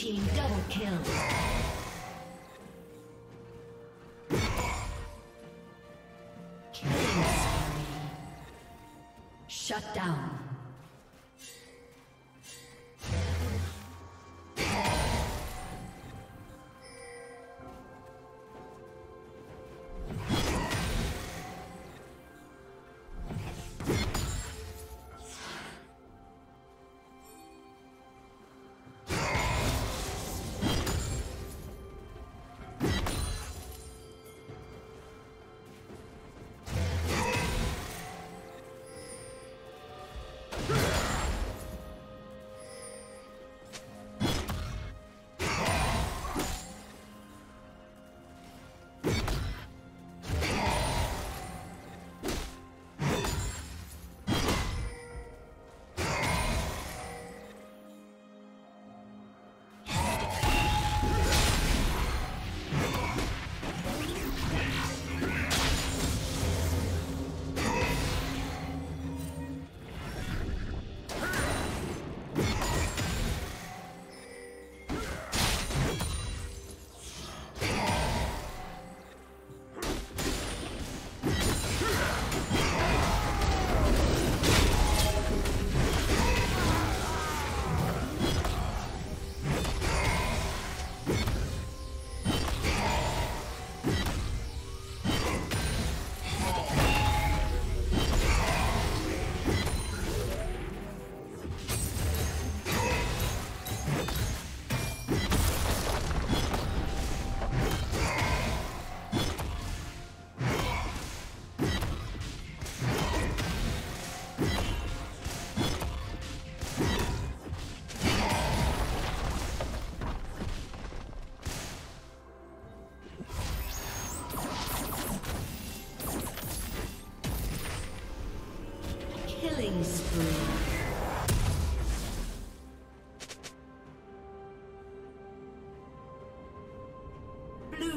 Team double kill.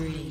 Spree.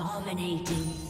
Dominating.